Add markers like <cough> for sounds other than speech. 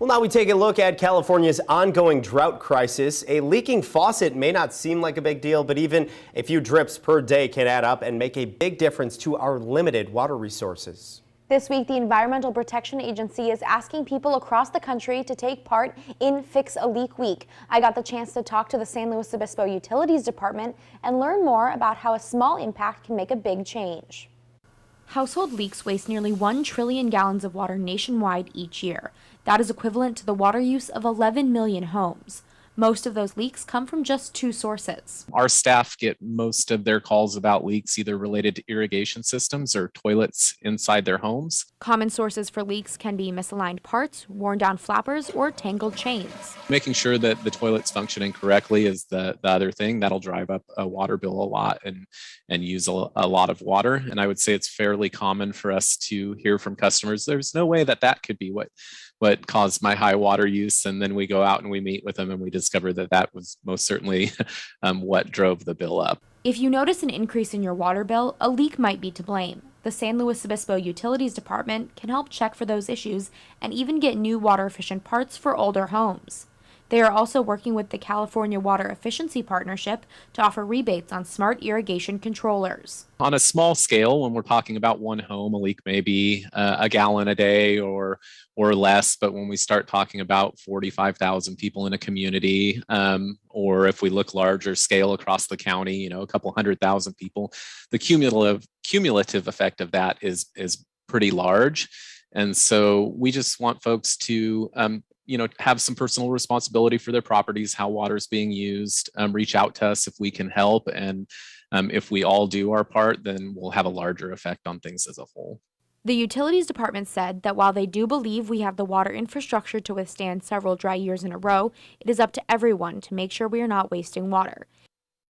Well, now we take a look at California's ongoing drought crisis. A leaking faucet may not seem like a big deal, but even a few drips per day can add up and make a big difference to our limited water resources. This week, the Environmental Protection Agency is asking people across the country to take part in Fix a Leak Week. I got the chance to talk to the San Luis Obispo Utilities Department and learn more about how a small impact can make a big change. Household leaks waste nearly 1 trillion gallons of water nationwide each year. That is equivalent to the water use of 11 million homes. Most of those leaks come from just two sources. Our staff get most of their calls about leaks either related to irrigation systems or toilets inside their homes. Common sources for leaks can be misaligned parts, worn down flappers, or tangled chains. Making sure that the toilet's functioning correctly is the, the other thing. That'll drive up a water bill a lot and, and use a, a lot of water. And I would say it's fairly common for us to hear from customers, there's no way that that could be what what caused my high water use. And then we go out and we meet with them and we discover that that was most certainly <laughs> um, what drove the bill up. If you notice an increase in your water bill, a leak might be to blame. The San Luis Obispo Utilities Department can help check for those issues and even get new water efficient parts for older homes. They are also working with the California Water Efficiency Partnership to offer rebates on smart irrigation controllers. On a small scale, when we're talking about one home, a leak may be uh, a gallon a day or or less. But when we start talking about 45,000 people in a community, um, or if we look larger scale across the county, you know, a couple hundred thousand people, the cumulative cumulative effect of that is is pretty large. And so we just want folks to um, you know have some personal responsibility for their properties how water is being used um, reach out to us if we can help and um, if we all do our part then we'll have a larger effect on things as a whole the Utilities Department said that while they do believe we have the water infrastructure to withstand several dry years in a row, it is up to everyone to make sure we are not wasting water.